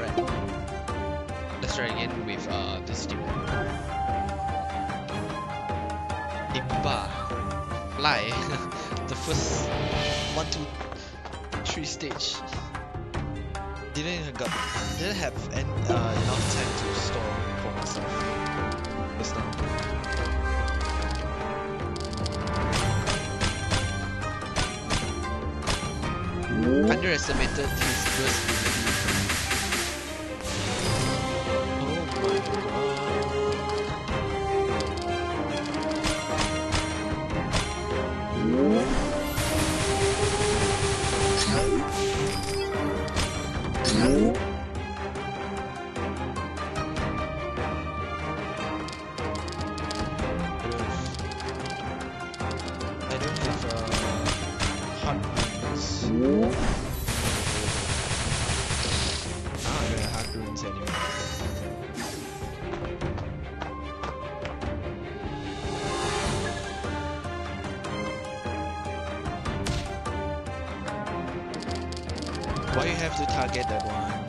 Correct. Let's try again with uh, this team. Imba. Fly. the first one, two, three stage. Didn't got didn't have en uh, enough time to store for myself. Just now. Underestimated his burst hard runes. Ah, I don't have hard runes anymore. Why you have to target that one?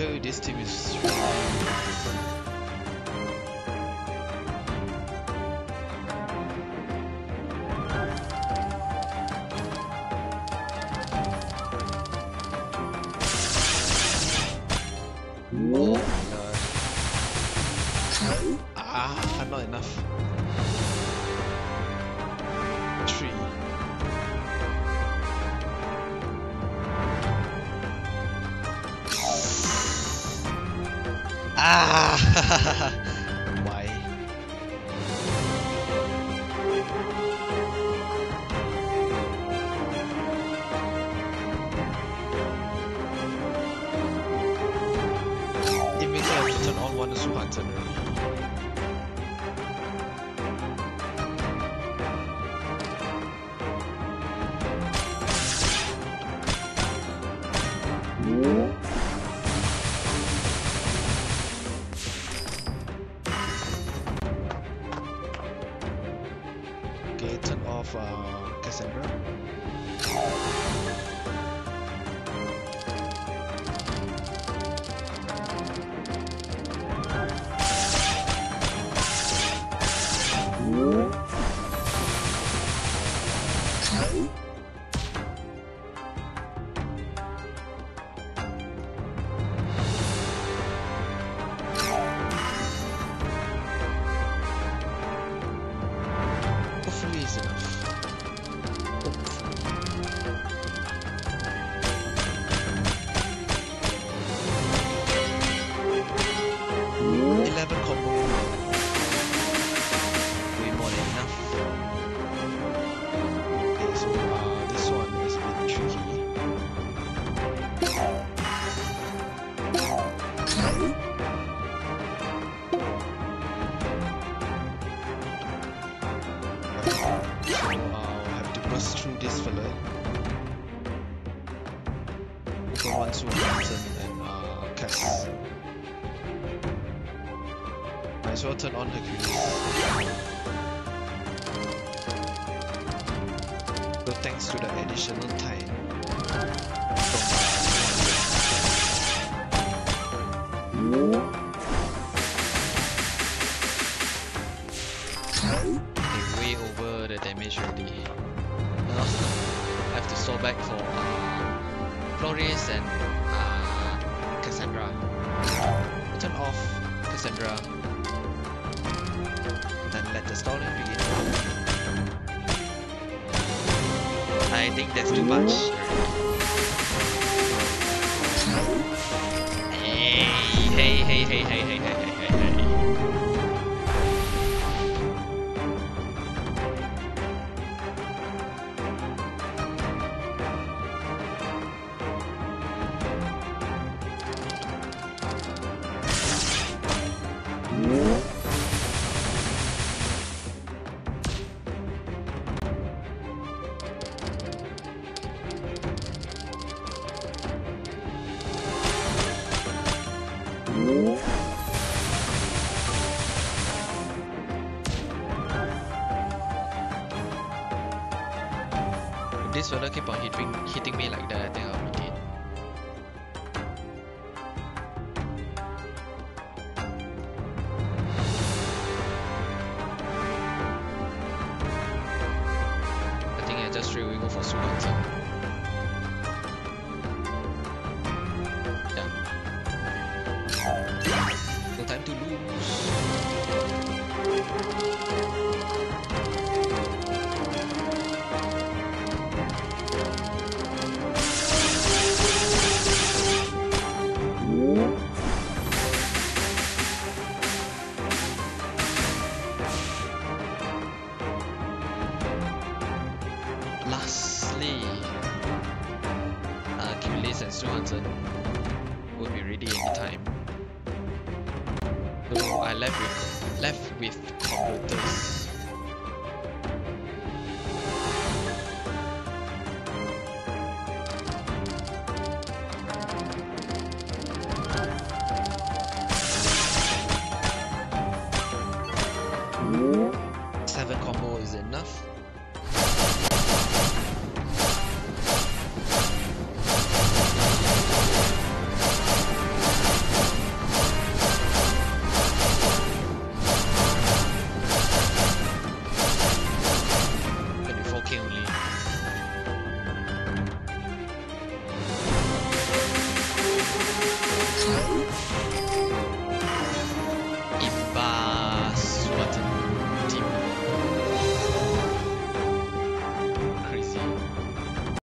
You this team is strong. Why? It means I have to turn on one super already. Turn off uh, Cassandra. Hopefully it's enough. Burst through this fella. Go one to Mountain and uh, Cass. Might as well turn on Hercules. So thanks to the additional time. Way over the damage already. I have to store back for uh, Flores and uh, Cassandra. Turn off Cassandra. Then let the story begin. I think that's too much. Hey, hey, hey, hey, hey, hey, hey. If this fella keep on hitting hitting me like that, I think I'll industry we go for Su answered. Would be ready in time. No, I left with left with computers.